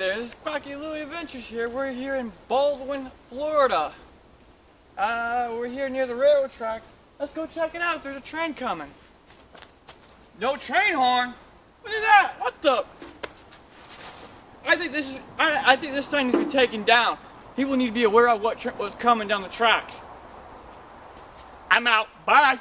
There, this is Quacky Louie Adventures here. We're here in Baldwin, Florida. Uh, we're here near the railroad tracks. Let's go check it out. There's a train coming. No train horn? What is that? What the? I think this is. I, I think this thing needs to be taken down. People need to be aware of what was coming down the tracks. I'm out. Bye.